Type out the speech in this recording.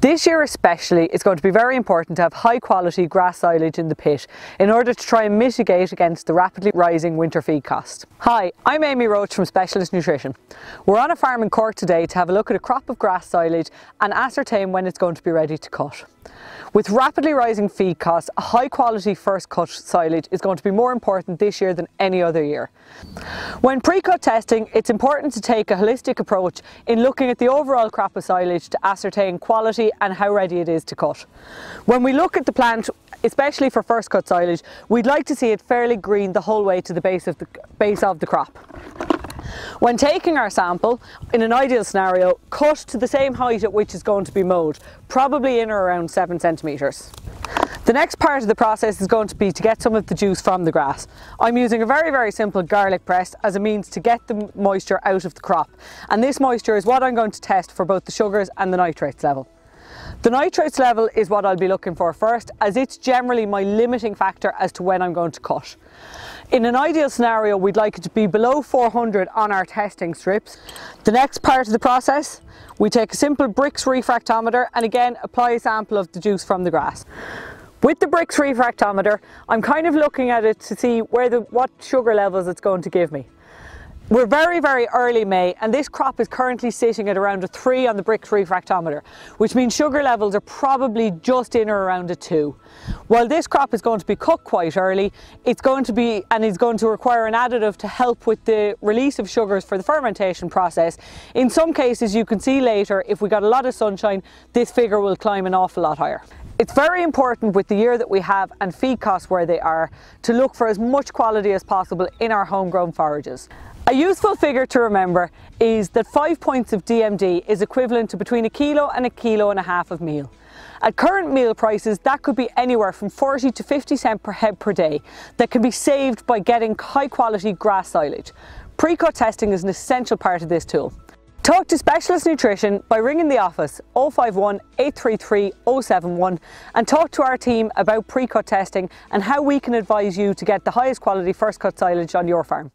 This year especially, it's going to be very important to have high quality grass silage in the pit in order to try and mitigate against the rapidly rising winter feed cost. Hi, I'm Amy Roche from Specialist Nutrition. We're on a farm in Cork today to have a look at a crop of grass silage and ascertain when it's going to be ready to cut. With rapidly rising feed costs, a high quality first cut silage is going to be more important this year than any other year. When pre-cut testing, it's important to take a holistic approach in looking at the overall crop of silage to ascertain quality and how ready it is to cut. When we look at the plant, especially for first cut silage, we'd like to see it fairly green the whole way to the base of the, base of the crop. When taking our sample, in an ideal scenario, cut to the same height at which it's going to be mowed, probably in or around 7 centimetres. The next part of the process is going to be to get some of the juice from the grass. I'm using a very very simple garlic press as a means to get the moisture out of the crop and this moisture is what I'm going to test for both the sugars and the nitrates level. The nitrates level is what I'll be looking for first as it's generally my limiting factor as to when I'm going to cut. In an ideal scenario we'd like it to be below 400 on our testing strips. The next part of the process we take a simple Brix refractometer and again apply a sample of the juice from the grass. With the Brix refractometer I'm kind of looking at it to see where the, what sugar levels it's going to give me. We're very, very early May and this crop is currently sitting at around a 3 on the Brix refractometer, which means sugar levels are probably just in or around a 2. While this crop is going to be cooked quite early, it's going to be and is going to require an additive to help with the release of sugars for the fermentation process. In some cases you can see later if we got a lot of sunshine, this figure will climb an awful lot higher. It's very important with the year that we have and feed costs where they are to look for as much quality as possible in our homegrown forages. A useful figure to remember is that five points of DMD is equivalent to between a kilo and a kilo and a half of meal. At current meal prices, that could be anywhere from 40 to 50 cent per head per day that can be saved by getting high quality grass silage. Pre-cut testing is an essential part of this tool. Talk to Specialist Nutrition by ringing the office 051 833 071 and talk to our team about pre-cut testing and how we can advise you to get the highest quality first cut silage on your farm.